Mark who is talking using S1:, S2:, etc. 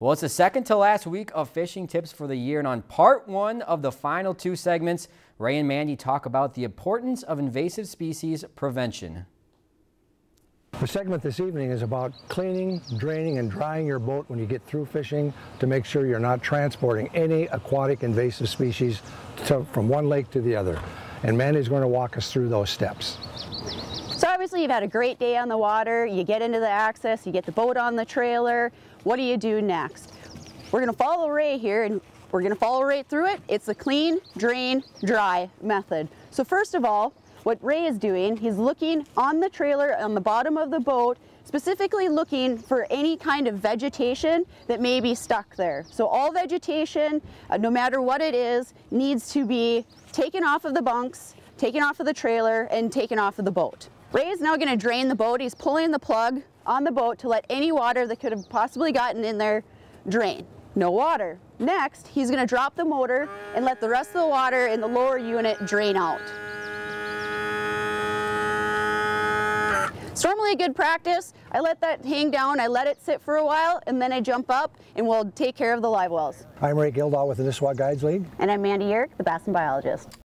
S1: Well, it's the second to last week of fishing tips for the year, and on part one of the final two segments, Ray and Mandy talk about the importance of invasive species prevention.
S2: The segment this evening is about cleaning, draining, and drying your boat when you get through fishing to make sure you're not transporting any aquatic invasive species to, from one lake to the other. And Mandy's going to walk us through those steps.
S3: Obviously you've had a great day on the water, you get into the access, you get the boat on the trailer, what do you do next? We're gonna follow Ray here and we're gonna follow right through it. It's the clean, drain, dry method. So first of all, what Ray is doing, he's looking on the trailer on the bottom of the boat, specifically looking for any kind of vegetation that may be stuck there. So all vegetation, uh, no matter what it is, needs to be taken off of the bunks, taken off of the trailer, and taken off of the boat. Ray is now going to drain the boat. He's pulling the plug on the boat to let any water that could have possibly gotten in there drain. No water. Next, he's going to drop the motor and let the rest of the water in the lower unit drain out. It's normally a good practice. I let that hang down, I let it sit for a while, and then I jump up and we'll take care of the live wells.
S2: I'm Ray Gildahl with the Nisswa Guides League.
S3: And I'm Mandy Yerk, the Bassin biologist.